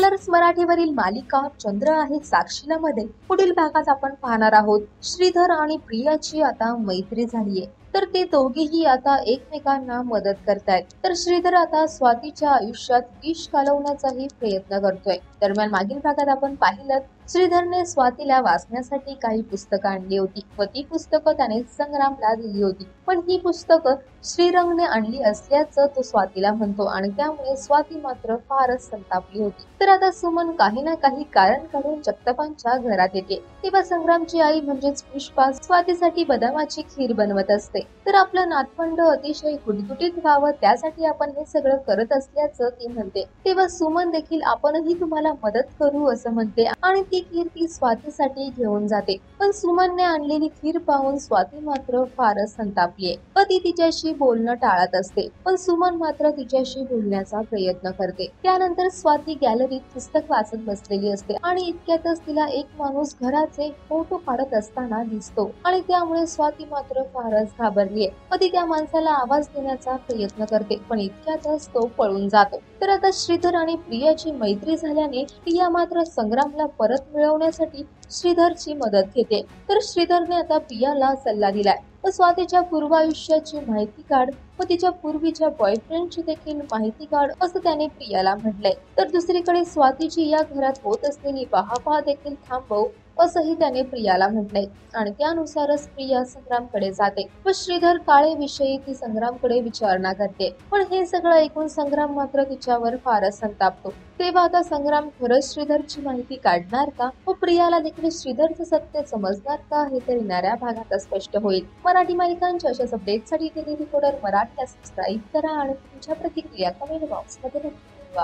Colours मराठीवरील मालिका चंद्र आहे साक्षीला मध्ये पुढील भागात आपण पाहणार आहोत. श्रीधर आणि प्रियाची आता मैत्री झालीये. तर ते दोघेही आता एकमेकांना मदत करतायत. तर श्रीधर आता स्वातीच्या आयुष्यात विष घालवण्याचाही प्रयत्न करतोय. दरम्यान मागील भागात आपण पाहिलं श्रीधरने स्वातीला वाचण्यासाठी काही पुस्तकं आणली होती व ती पुस्तकं त्याने संग्रामला दिली होती. पण ही पुस्तकं श्रीरंगने आणली असल्याचं तो स्वातीला म्हणतो आणि त्यामुळे स्वाती मात्र फारच संतापली होती. तर आता सुमन काही ना काही कारण काढून जगतापांच्या घरात येते. तेव्हा संग्रामची आई म्हणजेच पुष्पा स्वातीसाठी बदामाची खीर बनवत असते. तर आपलं नातवंड अतिशय गुटगुटीत व्हावं त्यासाठी आपण हे सगळं करत असल्याचं ती म्हणते. तेव्हा सुमन देखील आपणही तुम्हाला मदत करू असं म्हणते आणि ती खीर ती स्वातीसाठी घेऊन जाते. पण सुमनने आणलेली खीर पाहून स्वाती मात्र फारच संतापलीये. व ती तिच्याशी बोलणं टाळत असते पण सुमन मात्र तिच्याशी बोलण्याचा प्रयत्न करते. त्यानंतर स्वाती गॅलरीत पुस्तक वाचत बसलेली असते आणि इतक्यातच तिला एक माणूस घराचे फोटो काढत असताना दिसतो आणि त्यामुळे स्वाती मात्र फारच घाबरलीये. व ती त्या माणसाला आवाज देण्याचा प्रयत्न करते पण इतक्यातच तो पळून जातो. तर आता श्रीधर आणि प्रियाची मैत्री झाल्याने प्रिया मात्र संग्रामला परत मिळवण्यासाठी श्रीधरची मदत घेते. तर श्रीधरने आता प्रियाला सल्ला दिलाय. व स्वातीच्या पूर्व आयुष्याची माहिती काढ व तिच्या पूर्वीच्या बॉयफ्रेंडची देखील माहिती काढ असं त्याने प्रियाला म्हटलंय. तर दुसरीकडे स्वातीची या घरात होत असलेली पहापहा देखील थांबव असंही त्याने प्रियाला म्हटलंय आणि त्यानुसारच प्रिया संग्रामकडे जाते. व श्रीधर काळे विषयी ती संग्रामकडे विचारणा करते. पण हे सगळं ऐकून संग्राम मात्र तिच्यावर फारच संतापतो. तेव्हा आता संग्राम खरंच श्रीधरची माहिती काढणार का? व प्रियाला देखील श्रीधरचं सत्य समजणार का हे तर येणाऱ्या भागात स्पष्ट होईल. मराठी मालिकांच्या अशाच अपडेटसाठी टेली रिपोर्टर मराठीला सबस्क्राईब करा आणि तुमच्या प्रतिक्रिया कमेंट बॉक्समध्ये नक्की